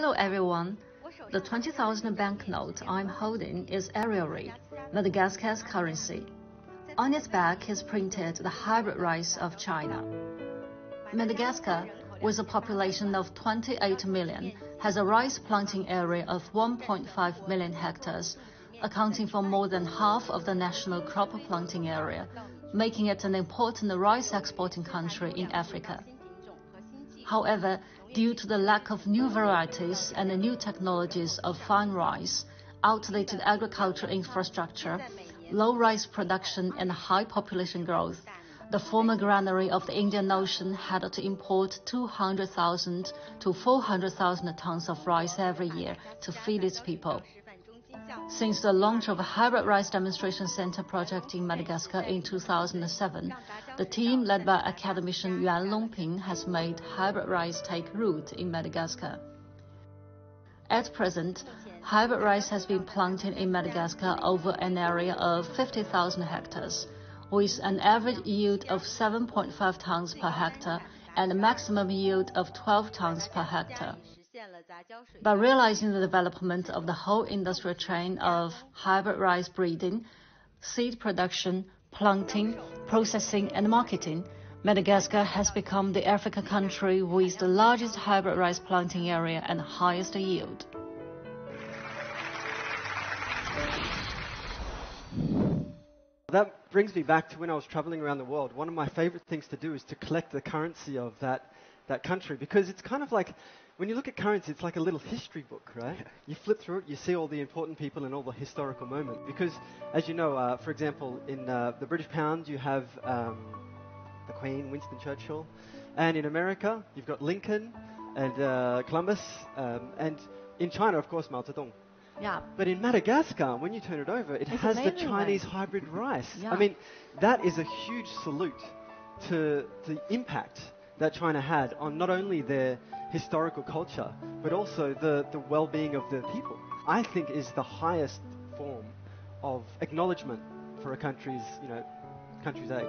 Hello everyone. The 20,000 banknote I'm holding is Ariary, Madagascar's currency. On its back is printed the hybrid rice of China. Madagascar, with a population of 28 million, has a rice planting area of 1.5 million hectares, accounting for more than half of the national crop planting area, making it an important rice exporting country in Africa. However, due to the lack of new varieties and the new technologies of fine rice, outdated agricultural infrastructure, low rice production, and high population growth, the former granary of the Indian Ocean had to import 200,000 to 400,000 tons of rice every year to feed its people. Since the launch of a Hybrid Rice Demonstration Center project in Madagascar in 2007, the team led by academician Yuan Longping has made hybrid rice take root in Madagascar. At present, hybrid rice has been planted in Madagascar over an area of 50,000 hectares, with an average yield of 7.5 tons per hectare and a maximum yield of 12 tons per hectare. By realizing the development of the whole industrial chain of hybrid rice breeding, seed production, planting, processing, and marketing, Madagascar has become the African country with the largest hybrid rice planting area and highest yield. That brings me back to when I was traveling around the world. One of my favorite things to do is to collect the currency of that, that country because it's kind of like when you look at currency, it's like a little history book, right? Yeah. You flip through it, you see all the important people and all the historical moments. Because, as you know, uh, for example, in uh, the British pound, you have um, the Queen, Winston Churchill, and in America, you've got Lincoln and uh, Columbus, um, and in China, of course, Mao Zedong. Yeah. But in Madagascar, when you turn it over, it it's has the Chinese hybrid rice. Yeah. I mean, that is a huge salute to the impact that China had on not only their historical culture, but also the, the well-being of the people. I think is the highest form of acknowledgement for a country's, you know, country's aid.